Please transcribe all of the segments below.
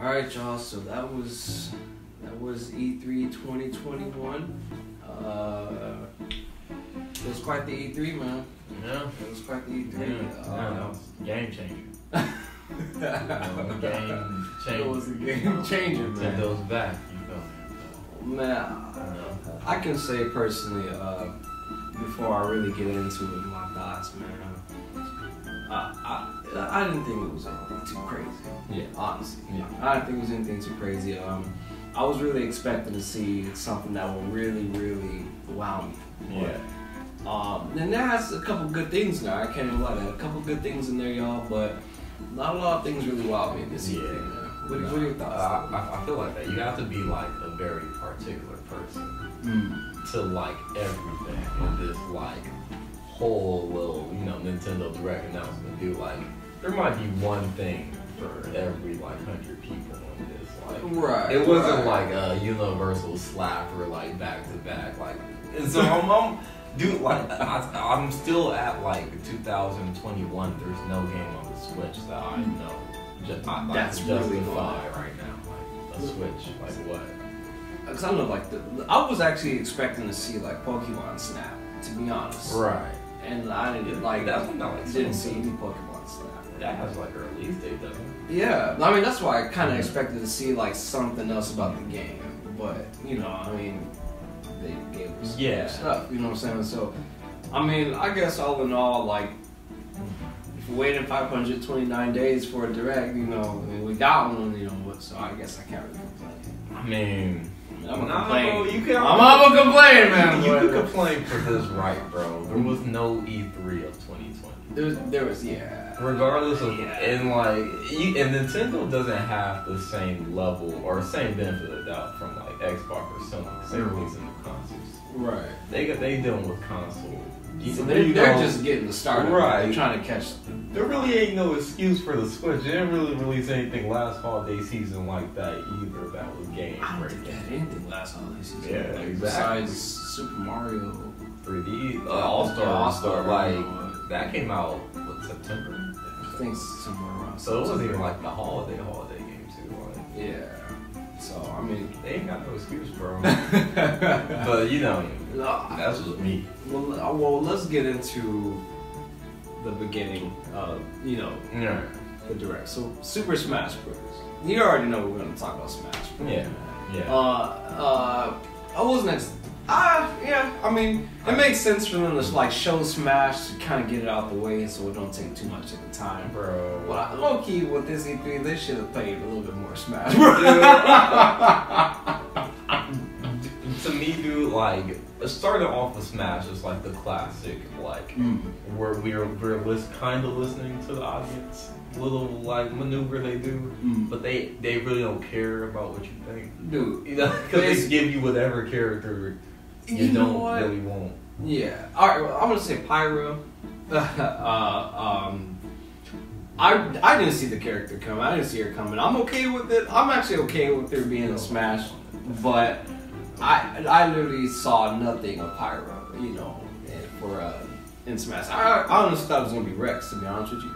All right, y'all. So that was that was E E3 2021. Uh, it was quite the E3, man. Yeah. It was quite the E3. yeah, was game changer. Uh, game changer. it was a game changer, man. Nintendo's back. You feel me? Man, know? I can say personally, uh, before I really get into my thoughts, man, uh, I, I, I didn't think it was anything too crazy. Yeah. Honestly, Yeah. I didn't think it was anything too crazy. Um, I was really expecting to see something that will really, really wow me. Yeah. Um, and that has a couple good things now. I can't even lie. There a couple good things in there, y'all, but not a lot of things really wow me in this year. Man. What, what are your thoughts? I, I feel like that. You have to be like a very particular person Mm. to like everything in this like whole little, you know, Nintendo Direct announcement. Do like there might be one thing for every like hundred people on this. Like Right. it wasn't right. like a universal slap slapper like back to back like. And so I'm, I'm dude like I, I'm still at like 2021. There's no game on the Switch that I hmm. know. Just, I, like, That's justify really cool. right now. Like a Switch, like what? Uh, Cause I know, like, the, I was actually expecting to see like Pokemon Snap, to be honest. Right. And I didn't like, That's not like didn't some- see any Pokemon Snap. That has like a release date, doesn't it? Yeah, I mean that's why I kind of expected to see like something else about the game, but you know, I mean, they gave us Yeah. stuff. You know what I'm saying? So, I mean, I guess all in all, like, if we're waiting 529 days for a direct, you know, I mean, we got one, you know, what- so I guess I can't really complain. I mean, I'm gonna Nah, complain. bro, you can- I'm gonna complain, man. you but- could complain for this right, bro. There was no E3 of 2020. There was, there was, yeah. Regardless of, Yeah. and like, you, and Nintendo doesn't have the same level or same benefit of the doubt from like Xbox or Sony. 'cause They're releasing new consoles. Right. They got they dealing with console. So they're, they're just getting the start. Right. They're trying to catch. There really ain't no excuse for the Switch. They didn't really release anything last holiday season like that either. That was game I don't think breaking. anything last holiday season. Yeah, like, exactly. Besides Super Mario 3D uh, All Star All All Star, Star like uh, that came out what September. I think somewhere around. So it wasn't even like the holiday holiday game too. Like Yeah. So I mean. they ain't got no excuse, bro. but you know, No, that's just me. well, uh, well, let's get into the beginning of you know Yeah. the direct. So Super Smash Bros. You already know we're gonna talk about Smash. Bros. Yeah. Yeah. Uh, uh, I wasn't. Ex- ah, yeah. I mean, it makes sense for them to like show Smash to kind of get it out the way, so it don't take too much of the time. bro. I, low key with this E3, they should have played a little bit more Smash. to me, dude, like started off with Smash is like the classic, like Mm. where we're we're list, kind of listening to the audience, little like maneuver they do, Mm. but they they really don't care about what you think, Dude, you know, because they give you whatever character you, You know don't what? really want. Yeah. All right. Well, I'm gonna say Pyra. uh, um, I I didn't see the character coming. I didn't see her coming. I'm okay with it. I'm actually okay with her being a Smash, but I I literally saw nothing of Pyra. You know, for uh, in Smash. I, I honestly thought it was gonna be Rex. To be honest with you,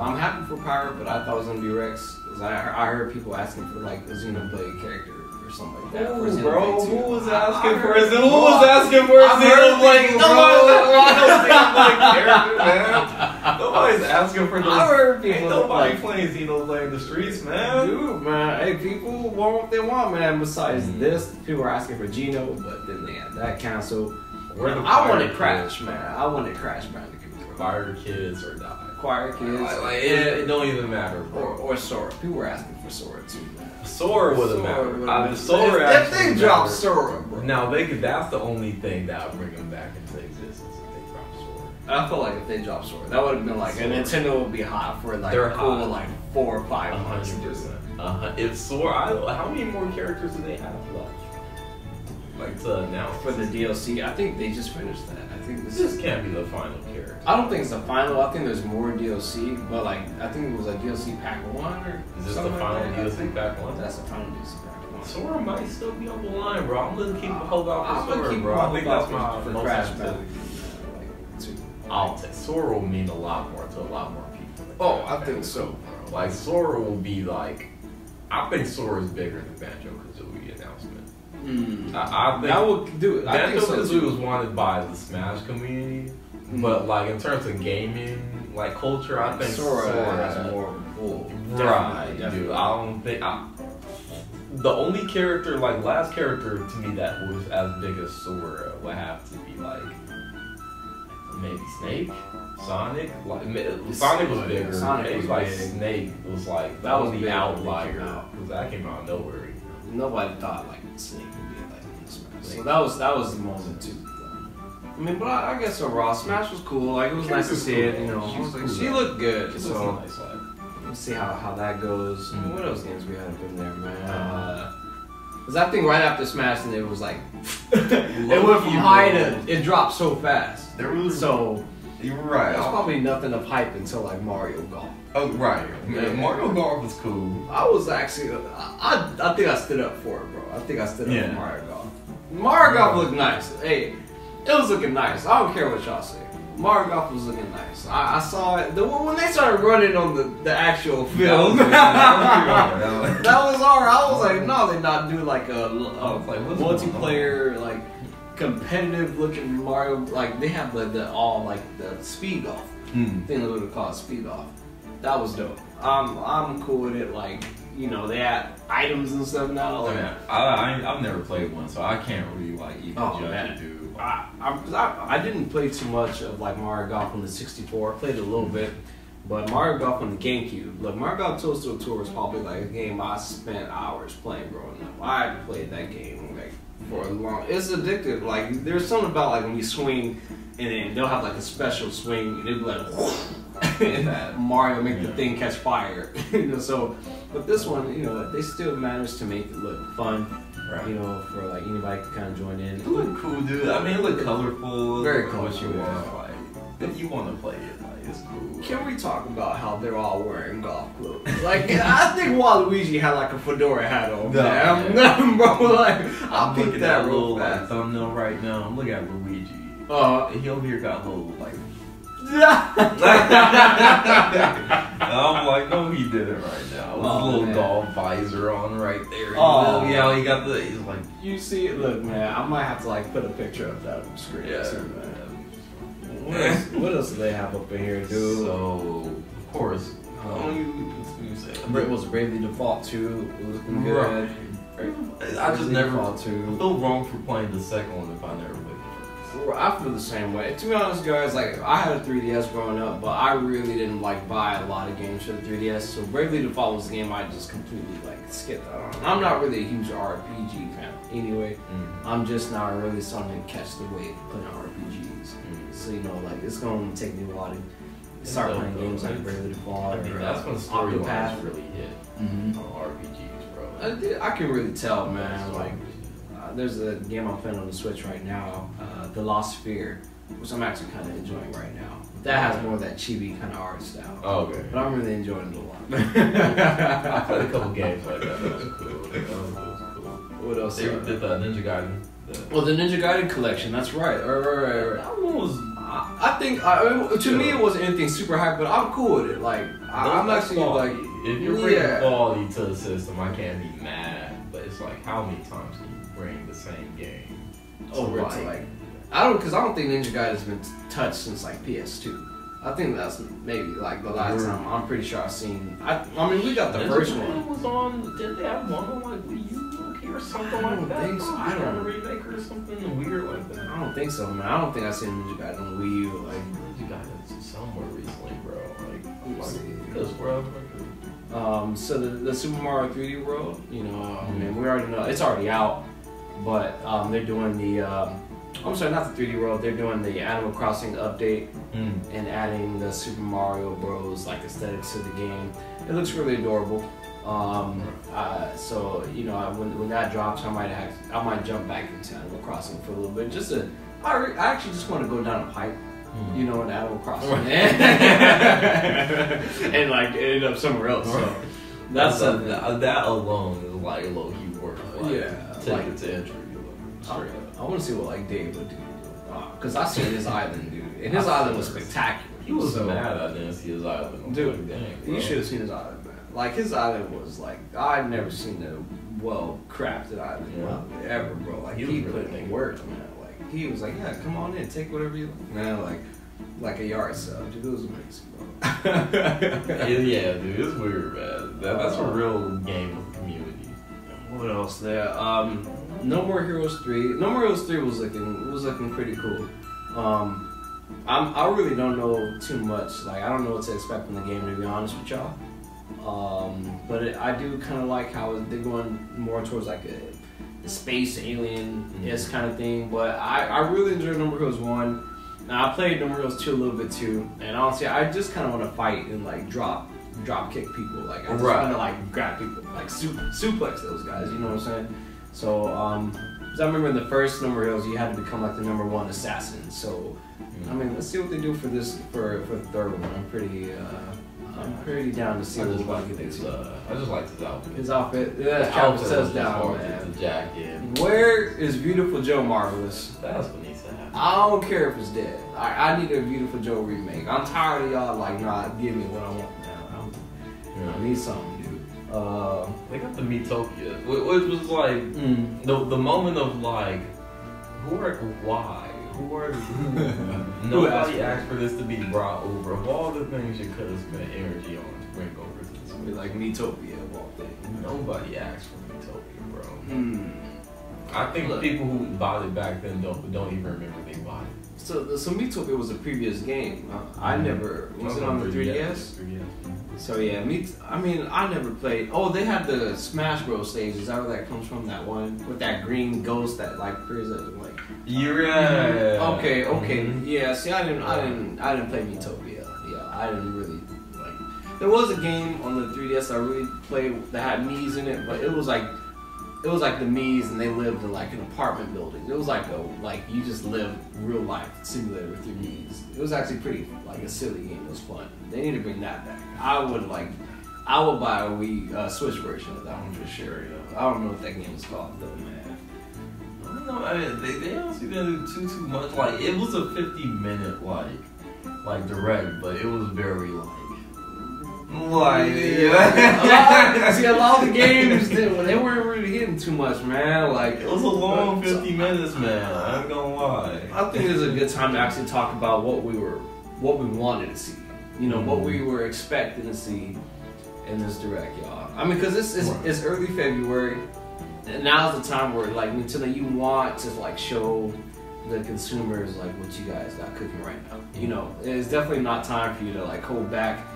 I'm happy for Pyra, but I thought it was gonna be Rex. 'cause I I heard people asking for like a Xenoblade character or something like that. Ooh, Xenoblade bro, who was I- I asking for heard- a Who was asking for a I've heard Xenoblade? people, Nobody's bro. asking for a character, man. Nobody's asking for those. I heard Ain't nobody like, playing Xenoblade in the streets, man. dude, man. Hey, people want what they want, man. Besides Mhm. this, people are asking for Geno, but then they had that canceled. We're I Fire wanted Kids. Crash, man. I wanted Crash Bandicoot. Fire kids or die. Choir Kids, Like, like, it, it don't even matter, or bro. or Sora. People were asking for Sora too, man. Sora would have mattered. Uh, Sora if, they dropped. Sora, bro. Now they could. That's the only thing that would bring them back into existence if they dropped Sora. I feel like if they dropped Sora, that would have been like, and Sora. Nintendo would be hot for like They're cool hot. like four or five A months. hundred percent. Uh, if Sora, I, how many more characters do they have left? Like to announce For the DLC, I think they just finished that. Think this This can't be the final character. I don't think it's the final. I think there's more DLC, but like I think it was like DLC pack one or Is this the final like DLC pack one? That's the final DLC pack one. Sora might still be on the line, bro. I'm gonna keep a hold out I'm gonna Sora, keep bro. I think that's my for, for most Crash two. I'll take Sora will mean a lot more to a lot more people. Oh, I think so. bro. Like Sora will be like I think Sora is bigger than Banjo Kazooie announcement. Mm. I, I think That would do it. I think so. Kazooie too. was wanted by the Smash community, Mm. but like in terms of gaming, like culture, I think Sora, Sora, has more pull. Right, Definitely, dude. I don't think I, the only character, like last character to me that was as big as Sora would have to be like maybe Snake, Sonic. Like Sonic was bigger. Sonic maybe was like big. Snake was like That was the big when it outlier out. because that came out of nowhere. Nobody thought like Snake would be like Smash. So that was that was the moment too. I mean, but I, I guess overall, Smash was cool. Like it was She nice to see cool. it. You know, She was like, cool, she looked good. Was so nice, like. Let's see how, how that goes. Mhm. What else games we had up in there, man? Uh, Because I think right after Smash, and it was like it went from high to it dropped so fast. There was So you're right. there's probably nothing of hype until like Mario Golf. Oh right, Yeah. Mario Golf was cool. I was actually I, I I think I stood up for it, bro. I think I stood up Yeah. for Mario Golf. Mario Golf looked nice. Hey, it was looking nice. I don't care what y'all say. Mario Golf was looking nice. I, I saw it. The, when they started running on the, the actual film, That was- that that was- was alright. I was like, no, they not do like a, was like, multiplayer, like competitive looking Mario. Like they have the, the all like the speed golf Hmm. thing that would call speed golf. That was dope. I'm I'm cool with it. Like you know they had items and stuff now. Oh, Like, man. I, I I've never played one, so I can't really like even Oh, judge man. it, dude. I, I, 'cause I, I didn't play too much of like Mario Golf on the 64. I played a little bit, but Mario Golf on the GameCube. Look, Mario Golf Toadstool Tour is probably like a game I spent hours playing growing up. I played that game like for a long. It's addictive. Like there's something about like when you swing, and then they'll have like a special swing, and it'll be like. and That- Mario make the thing catch fire, you know. So, but this one, you know, they still managed to make it look fun, Right. you know, for like anybody to kind of join in. It looked cool, dude. I mean, it looked colorful. Very What colorful, want, yeah. like, if you want to play it, it's cool. Can we talk about how they're all wearing golf clothes? Like, I think Waluigi had like a fedora hat on. No, man. bro, like, I'll I'm looking that at little like, thumbnail right now. I'm looking at Luigi. Uh, He over here got a little like. I'm like, no, he did it right now. With Oh, a little man. golf visor on right there. Oh. Yeah, he got the. He's like, you see it? Look, man, I might have to like put a picture of that on the screen. yeah. too, man. What else, what else do they have up in here, dude? So, of course, Um, you say was Bravely Default 2 looking good. Right. I just Bravely never Default I feel wrong for playing the second one if I never played the Well, I feel the same way. To be honest, guys, like I had a 3DS growing up, but I really didn't like buy a lot of games for the 3DS. So Bravely Default was a game I just completely like skipped. I'm not really a huge RPG fan anyway. first. I'm just not really starting to catch the wave of playing RPGs. Mm. So you know, like it's going to take me a while to start playing games like Bravely Default I mean, or that's when Octopath. really hit Mhm. on RPGs, bro. I, I can really tell, man. Like, uh, there's a game I'm playing on the Switch right now, uh, The Lost Sphear, which I'm actually kind of enjoying right now. That has more of that chibi kind of art style. Oh, okay. But I'm really enjoying it a lot. I played a couple games like that. That was cool. That was, cool. what else? They uh, did the Ninja Gaiden. The, well, the Ninja Gaiden collection. That's right. Right, right, right, right. that one was. I, I think I, to me it wasn't anything super hype, but I'm cool with it. Like I, I'm that's actually like, if you're bringing yeah. quality to the system, I can't be mad. But it's like, how many times can you bring the same game over to like I don't because I don't think Ninja Gaiden has been touched since like PS2. I think that's maybe like the last time. I'm pretty sure I've seen. I, I mean, we got the Ninja first Gaiden one. was on. Did they have one on like Wii U or something I don't like that? think so. bro? I don't- a remake or something weird like that. I don't think so, man. I don't think I've seen Ninja Gaiden on Wii U. Like, Ninja Gaiden somewhere recently, bro. Like, me like see. because bro. um, so the, the Super Mario 3D World, you know, I mean, we already know it's already out, but um, they're doing the. Um, I'm sorry, not the 3D World. They're doing the Animal Crossing update Mm. and adding the Super Mario Bros. like aesthetics to the game. It looks really adorable. Um, uh, so you know, when, when that drops, I might have, I might jump back into Animal Crossing for a little bit. Just to, I, re- I actually just want to go down a pipe, you know, in Animal Crossing, and like end up somewhere else. So that's that, that, alone is like low key worth. Like, Yeah, ticket like- to entry. Straight up. Want to see what like Dave would do. Because I seen his island, dude, and his island was spectacular. He was So- mad I didn't see his island. Dude, like, dang, You should have seen his island, man. like his island was like I'd never seen a well crafted island Yeah. ever, bro. Like He he, really put in work, man. Like he was like, yeah, come on in, take whatever you like, man. Like like a yard sale, dude. It was amazing, bro. yeah, yeah, dude, it's weird, man. That, that's a real game of community. What else there? Um, No More Heroes three. No More Heroes three was looking was looking pretty cool. Um, I'm I really don't know too much. Like I don't know what to expect from the game to be honest with y'all. Um, but it, I do kind of like how they're going more towards like a, a space alien is kind of thing. But I, I really enjoyed No More Heroes one. Now I played No More Heroes two a little bit too, and honestly, I just kind of want to fight and like drop drop kick people. Like I just Right. want to like grab people, like su- suplex those guys. You know what I'm saying? So um, 'cause I remember in the first More Heroes, you had to become like the number one assassin. So I mean, let's see what they do for this for for the third one. I'm pretty uh, I'm pretty down to see I what just like get his, uh, I just like his outfit. His outfit, yeah, The the outfit says down, man. The jacket. Where is Viewtiful Joe Marvelous? That's what needs to happen. I don't care if it's dead. I, I need a Viewtiful Joe remake. I'm tired of y'all like not giving me what I want now. I'm, I need something. Uh, They got the Miitopia, whi- which was like mm, the the moment of like, who are why? Who are who? Nobody for asked for this to be brought over. Of all the things you could have spent energy on to bring over to this be movie, like Miitopia of all things. nobody asked for Miitopia, bro. Mm. I think Look. people who bought it back then don't don't even remember they bought it. So, so Miitopia was a previous game. Uh, I Mhm. never was it on the 3DS. 3DS. So yeah, me. T- I mean, I never played. Oh, they had the Smash Bros. stage. Is that where that comes from? That one with that green ghost that like appears at like. You're right. Okay, okay, Mhm. yeah. See, I didn't, I didn't, I didn't play Miitopia. Yeah, I didn't really like. There was a game on the 3DS I really played that had Mii's in it, but it was like, it was like the Mii's and they lived in like an apartment building. It was like a like you just lived real life simulator with your Mii's. It was actually pretty like a silly game. It was fun. They need to bring that back. I would like. I would buy a Wii uh, Switch version of that one for sure. You know? I don't know what that game is called though, man. I don't know. I mean, they, they honestly didn't do too too much. Like it was a 50 minute like like direct, but it was very like like yeah. See, a lot of the games they, they weren't really hitting too much, man. Like It was a long uh, 50 minutes, man. I ain't gonna lie. I think it's a good time to actually talk about what we were, what we wanted to see. You know, what we mm-hmm. were expecting to see in this direct, y'all. I mean, because it's it's, Right. it's early February, and now's the time where like until you want to like show the consumers like what you guys got cooking right now. You mm-hmm. know, it's definitely not time for you to like hold back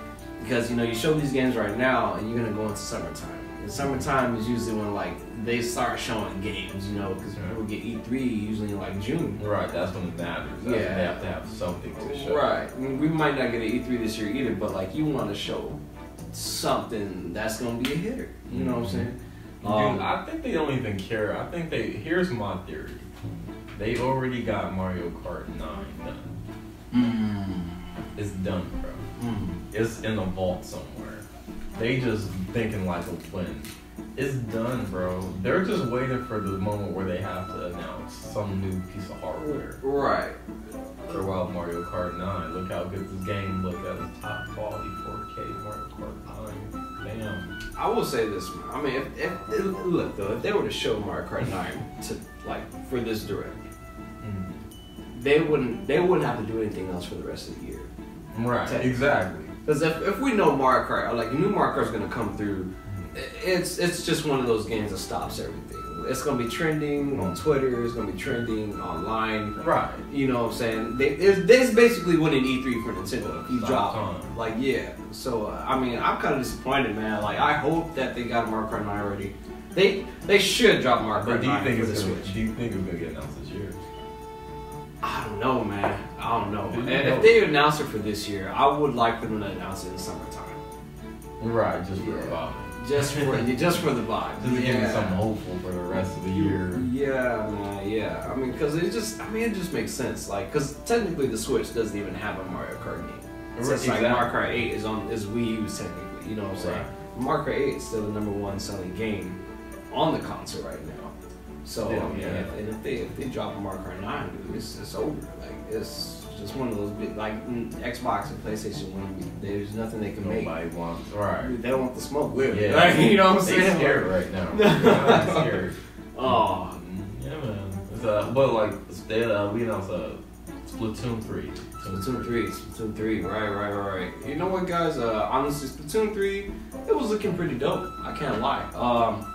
because you know you show these games right now and you're gonna go into summertime. And summertime is usually when like they start showing games. You know, because people get E3 usually in like June. Right, that's when it matters. That's Yeah. they have to have something to show. Right. I mean, we might not get an E3 this year either, but like you want to show something that's gonna be a hitter. You know what I'm saying? Dude, Um, I think they don't even care. I think they. Here's my theory. They already got Mario Kart 9 done. mm, It's done, bro. mm. It's in a vault somewhere. They just thinking like a twin. It's done, bro. They're just waiting for the moment where they have to announce some new piece of hardware. Right. For Wild Mario Kart 9. Look how good this game looked at the top quality 4K Mario Kart 9. Damn. I will say this. man. I mean, if, if, if look though, if they were to show Mario Kart 9 to like for this direct, mm-hmm. they wouldn't they wouldn't have to do anything else for the rest of the year. Right, exactly. Because if, if we know Mario Kart, like new Mario Kart's gonna come through, it's it's just one of those games that stops everything. It's gonna be trending on Twitter. It's gonna be trending online. Right. You know what I'm saying? They, it's basically winning E3 for Nintendo. If you drop, time. like, yeah. So uh, I mean, I'm kind of disappointed, man. Like, I hope that they got Mario Kart 9 already. They they should drop Mario But Kart do you 9 think it's gonna, Switch. do you think it's gonna get announced this don't know, man. I don't know. And if they announce it for this year, I would like for them to announce it in summertime. Right, just for Yeah. a vibe. Just for just for the vibe. Just to give me something hopeful for the rest of the year. Yeah, man, yeah. I mean, because it just, I mean, it just makes sense. Like, because technically the Switch doesn't even have a Mario Kart game. It's just like Mario Kart 8 is on is Wii U's technically. You know what I'm saying? Right. Mario Kart 8 is still the number one selling game on the console right now. So Yeah, I mean, yeah. if, and if they if they drop a Mario Kart Nine, dude, it's it's over. Like it's just one of those big like Xbox and PlayStation One. There's nothing they can make. Nobody wants. Right. They don't want the smoke. Yeah. Like, you know what I'm They saying? scared right now. They're scared. Oh, Yeah, man. It's, uh, but like, they, uh, we announced uh, Splatoon 3. Splatoon three, Splatoon three, right, right, right, right. You know what, guys? Uh, honestly, Splatoon three, it was looking pretty dope. I can't lie. Um,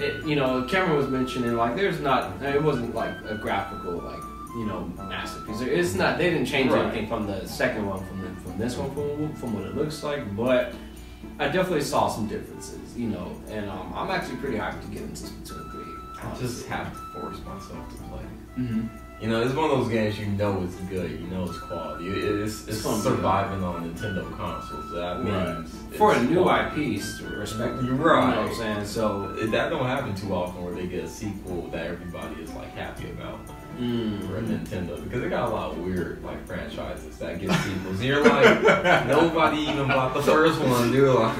it, you know, Cameron was mentioning like there's not, it wasn't like a graphical like you know masterpiece. It's not. They didn't change Right. anything from the second one from the, from this one from from what it looks like, but I definitely saw some differences. You know, and um, I'm actually pretty hyped to get into Splatoon three. I just have to force myself to play. hmm You know, it's one of those games you know it's good, you know it's quality. It- it's it's, It's surviving on Nintendo consoles. That Right. means For a new quality. IP, respect. You're You know what I'm saying? So. It- That don't happen too often where they get a sequel that everybody is like happy about Mm. for Nintendo because they got a lot of weird like franchises that get sequels. And you're like, nobody even bought the first one, dude. Like,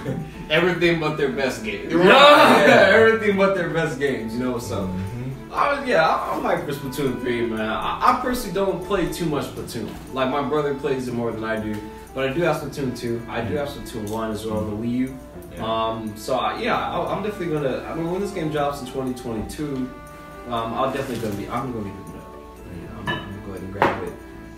Everything but their best games. Right, yeah. Everything but their best games, you know, so. Mhm. I was, yeah, I- I'm hyped for Splatoon 3, man. I, I personally don't play too much Splatoon. Like, my brother plays it more than I do. But I do have Splatoon 2. I do have Splatoon 1 as well on the Wii U. Yeah. Um, so, I, yeah, I, I'm definitely gonna, I mean, when this game drops in 2022, um, I'll definitely gonna be, I'm gonna be picking it up. I'm, I'm gonna go ahead and grab it.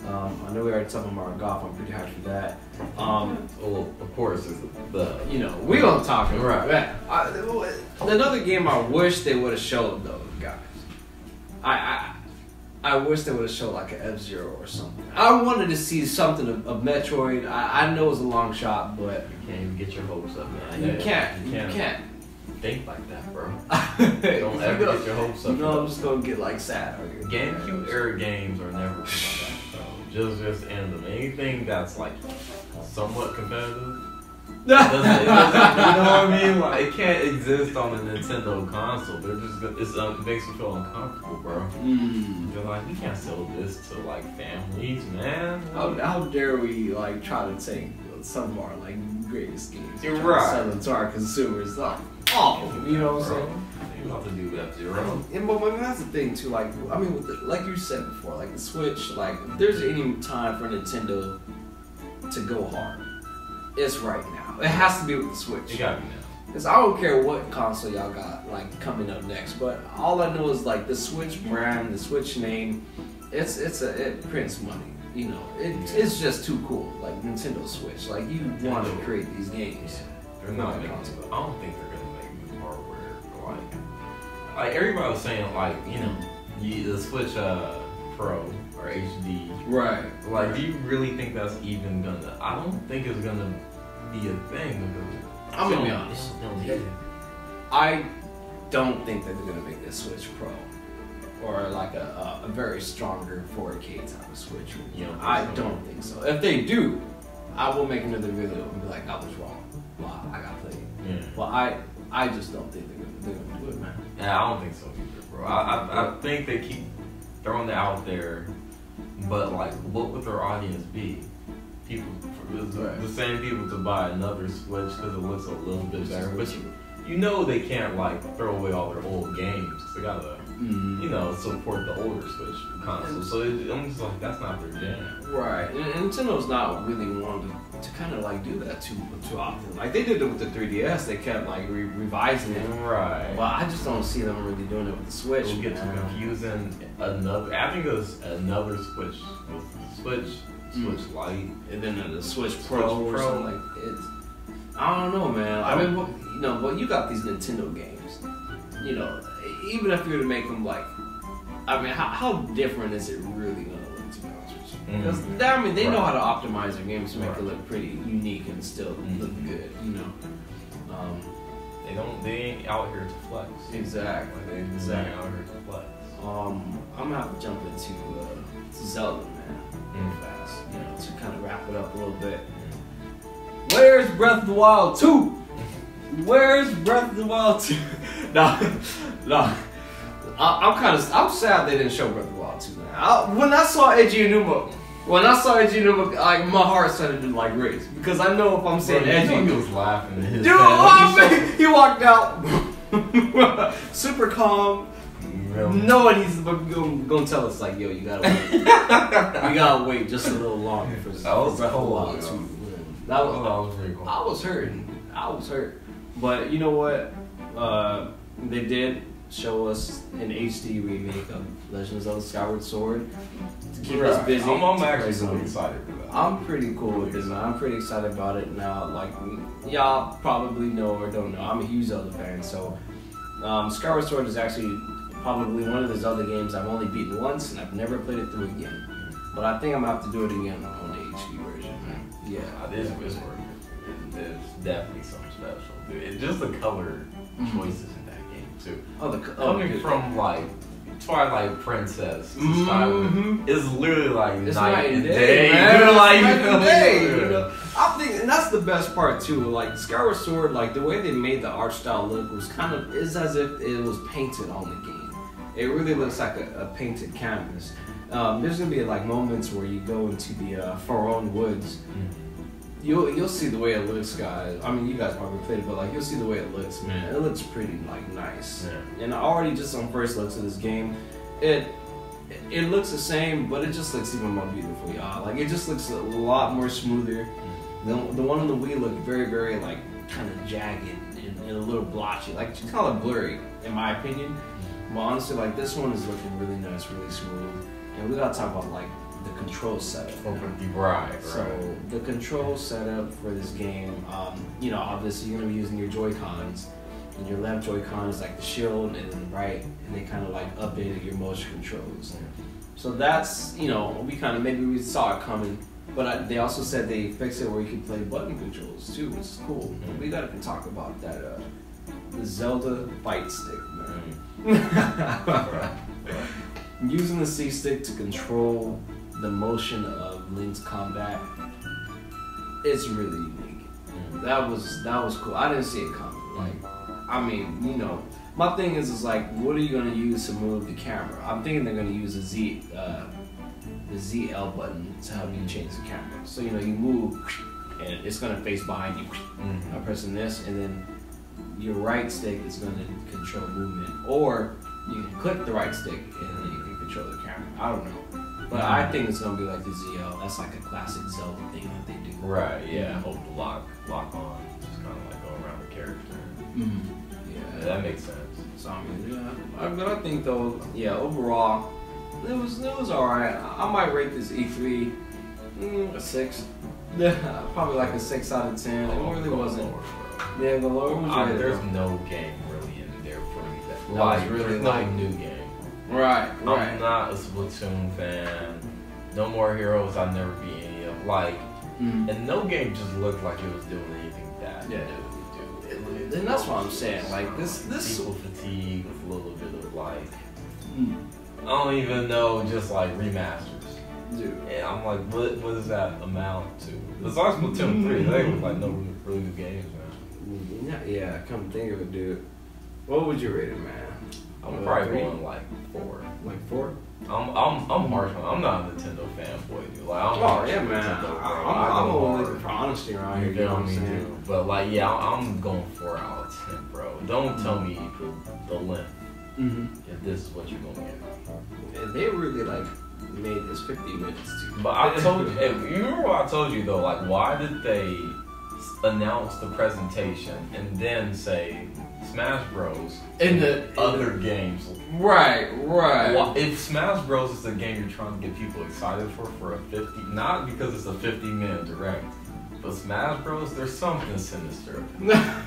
Um, I know we already talked about Golf. I'm pretty hyped for that. Um, well, of course, the you know, we gonna talk about Right. that. I, another game I wish they would have showed though. I I, I wish they would have showed like an F Zero or something. I wanted to see something of, of Metroid. I, I know it's a long shot, but you can't even get your hopes up, man. you can't. You can't can't. think like that, bro. Don't Don't ever get your hopes up. You know, I'm just gonna get like sad. GameCube era games are never like that, bro. Just just end them. Anything that's like somewhat competitive. Doesn't, it doesn't, you know what I mean? Like it can't exist on a Nintendo console. They're just it's, um, it makes me feel uncomfortable, bro. Mm. You're like, we can't sell this to like families, man. How, how dare we like try to take some of our like greatest games and You're try to sell them to our consumers? Like awful, you know what I'm saying? You have to do F Zero. And but that's the thing too. Like I mean, with the, like you said before, like the Switch. Like if there's any time for Nintendo to go hard, it's right now. It has to be with the Switch. got me now. Cause I don't care what console y'all got like coming up next, but all I know is like the Switch brand, the Switch name. It's it's a it prints money. You know, it, it's just too cool. Like Nintendo Switch. Like you want to create these games. They're not making. I don't think they're gonna make new hardware. Like, like everybody was saying, like you know, you, the Switch uh, Pro or HD. Right. Like, do you really think that's even gonna? I don't think it's gonna be a thing. Because I'm gonna be honest. don't need. I don't think that they're gonna make this Switch Pro or like a, a, a very stronger 4K type of Switch. You don't I don't think so. If they do, I will make another video and be like, I was wrong. Wow, I got played. Yeah. But I, I just don't think they're gonna, they're gonna do it, man. Yeah, I don't think so either, bro. I, I, I think they keep throwing that out there, but like, what would their audience be? People, the, Right. the same people to buy another Switch because it looks a little bit better. But you, you know they can't like throw away all their old games. They gotta, Mm. you know, support the older Switch console. So it, I'm just like, that's not their jam. Right, and, and Nintendo's not really one to, to kind of like do that too too often. Like they did it with the 3DS, they kept like re- revising it. Right. But I just don't see them really doing it with the Switch. It'll get too confusing. Another, I think it was another Switch with the Switch, Switch Lite. and then the Switch Switch Pro, or Pro. like it's. I don't know, man. I mean, you know, but you got these Nintendo games. You know, even if you were to make them like, I mean, how, how different is it really gonna look? To be honest with you, Mhm. 'Cause I mean, they know how to optimize their games to make Right. it look pretty unique and still Mhm. look good. You know. Um, They don't. They ain't out here to flex. Exactly. They Exactly. Um, I'm gonna have to jump into uh, to Zelda, man, real Mm. fast. You know, to kind of wrap it up a little bit. Where's Breath of the Wild 2? Where's Breath of the Wild 2? no, no. I, I'm kind of I'm sad they didn't show Breath of the Wild 2. Man. I, when I saw Eiji Aonuma, when I saw Eiji Aonuma, like my heart started to like race because I know if I'm saying Bro, you know Eiji, he was laughing dude, head. he walked out super calm. Really? No one gonna, gonna tell us like, yo, you gotta wait. you gotta wait just a little longer for That was for Breath of the cold, Wild yeah. too. That Oh, that was cool. I was hurting. I was hurt. But you know what? Uh, they did show us an HD remake of Legends of the Skyward Sword to keep us busy. I'm, I'm actually excited for that. I'm pretty cool with this, man. I'm pretty excited about it now. Like y'all probably know or don't know, I'm a huge Zelda fan. So um, Skyward Sword is actually probably one of the other games I've only beaten once, and I've never played it through again. But I think I'm gonna have to do it again on the HD version. Yeah. Yeah, it is Whisper. There's definitely something special. Dude, it, just the color choices in that game too. Oh, the co- oh, Coming dude. from like Twilight Princess to Mhm. Skyward, it's literally like It's night, and day. dude, It's like, night and day, you know? I think, and that's the best part too. Like Skyward Sword, like the way they made the art style look was kind of is as if it was painted on the game. It really looks like a, a painted canvas. Um, there's gonna be like moments where you go into the uh, Faron Woods. You'll you'll see the way it looks, guys. I mean, you guys probably played it, but like you'll see the way it looks, man. It looks pretty like nice. Yeah. And already just on first looks of this game, it it looks the same, but it just looks even more beautiful, y'all. Like it just looks a lot more smoother. The, the one on the Wii looked very, very like kind of jagged and, and a little blotchy, like just kind of blurry, in my opinion. But honestly, like this one is looking really nice, really smooth. And we gotta talk about like the control setup. Right, right. So the control setup for this game, um, you know, obviously you're gonna be using your Joy Cons, and your left Joy Con is like the shield, and then the right, and they kind of like updated your motion controls. So that's you know we kind of maybe we saw it coming, but I, they also said they fixed it where you can play button controls too, which is cool. We gotta talk about that uh, the Zelda fight stick, man. Right. Using the C stick to control the motion of Link's combat, it's really unique. That was that was cool. I didn't see it coming. Like, I mean, you know, my thing is is like, what are you gonna use to move the camera? I'm thinking they're gonna use a Z, uh, the ZL button to help you change the camera. So you know, you move, and it's gonna face behind you. Mhm. I'm pressing this, and then your right stick is going to control movement, or you can click the right stick and then you can control the camera. I don't know, but I think it's going to be like the ZL. That's like a classic Zelda thing that they do. Right, yeah. Hold the lock, lock on. Just kind of like go around the character. Mm-hmm. Yeah, Yeah. that makes sense. So I mean, yeah. I, but I think though, yeah, overall, it was it was alright. I, I might rate this E3 mm, a six. Probably like a six out of ten. It really wasn't. Lower, bro. Yeah, the lower was I- rated, there's though. no game really in there for me that, That like really there's no like- new game. right, I'm right. not a Splatoon fan. No More Heroes, I never beat any of. Like, Mm. and no game just looked like it was doing anything that Yeah. new, dude. It looked- And that's what I'm saying, like, this- this- people fatigue with a little bit of like Mm. I don't even know, just like remasters. Dude. And I'm like, what what does that amount to? Besides Splatoon 3, they look like no really, really good games, man. Yeah, yeah, come think of it, dude. What would you rate it, man? I'm Uh, probably three? going like four. Like four? I'm I'm I'm harsh. I'm not a Nintendo fanboy, dude. Like I'm Oh harsh yeah, man. Nintendo. I'm, I I'm, go I'm hard. for honesty around here. You know what I'm saying? dude? But like, yeah, I'm I'm going four out of ten, bro. Don't tell me the, the length Mm-hmm. if this is what you're gonna get. And they really like made this 50 minutes too. But I told you, you remember what I told you though? Like, why did they s- announce the presentation and then say Smash Bros. In the- in other games? Right, right. If Smash Bros is the game you're trying to get people excited for for a 50, not because it's a 50 minute direct, but Smash Bros. There's something sinister.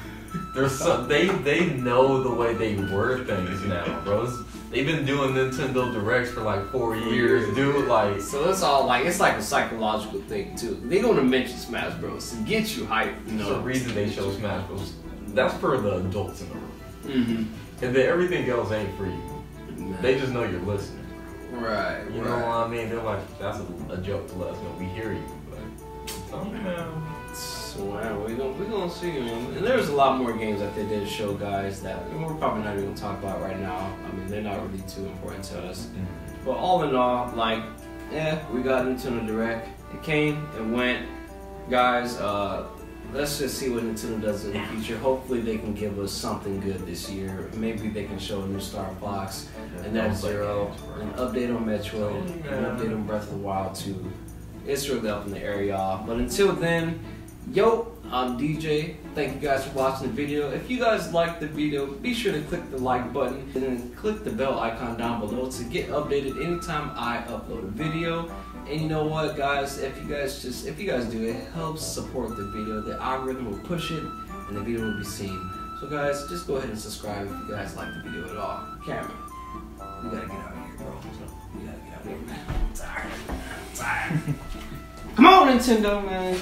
There's some they they know the way they word things now, bros. They've been doing Nintendo Directs for like four years, dude. Like, so it's all like it's like a psychological thing too. They're gonna mention Smash Bros to get you hyped. You know. a reason they show Smash Bros. That's for the adults in the room, Mm-hmm. and then everything else ain't for you. They just know you're listening. right. You know what I mean? They're like, that's a, a joke to let us know we hear you, but somehow. So wow, we gonna we gonna see, man. And there's a lot more games that they did show, guys, that we're probably not even gonna talk about right now. I mean, they're not really too important to us. But all in all, like, yeah, we got Nintendo Direct. It came, it went, guys. Uh, let's just see what Nintendo does in the future. Hopefully, they can give us something good this year. Maybe they can show a new Star Fox, and F Zero, an update on Metroid, an update on Breath of the Wild 2. It's really up in the air, y'all. But until then, yo, I'm DJ. Thank you guys for watching the video. If you guys liked the video, be sure to click the like button and then click the bell icon down below to get updated anytime I upload a video. And you know what, guys? If you guys just if you guys do it, helps support the video. The algorithm will push it, and the video will be seen. So, guys, just go ahead and subscribe if you guys like the video at all. Cameron, we gotta get out of here, bro. We gotta get out of here, man. I'm tired. I'm tired. Come on, Nintendo, man.